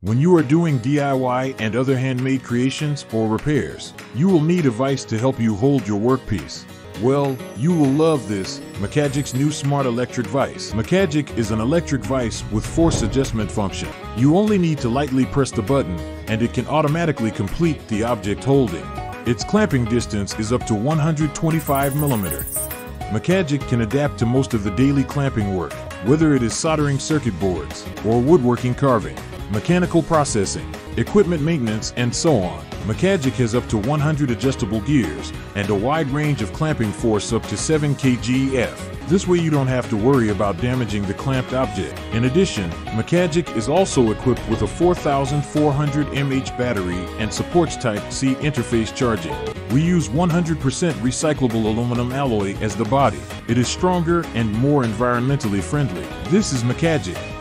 When you are doing DIY and other handmade creations or repairs, you will need a vise to help you hold your workpiece. Well, you will love this Makagic's new smart electric vise. Makagic is an electric vise with force adjustment function. You only need to lightly press the button and it can automatically complete the object holding. Its clamping distance is up to 125 millimeter. Makagic can adapt to most of the daily clamping work, whether it is soldering circuit boards or woodworking carving, mechanical processing, equipment maintenance, and so on. Makagic has up to 100 adjustable gears and a wide range of clamping force up to 7 kgf. This way you don't have to worry about damaging the clamped object. In addition, Makagic is also equipped with a 4400 mAh battery and supports Type-C interface charging. We use 100% recyclable aluminum alloy as the body. It is stronger and more environmentally friendly. This is Makagic.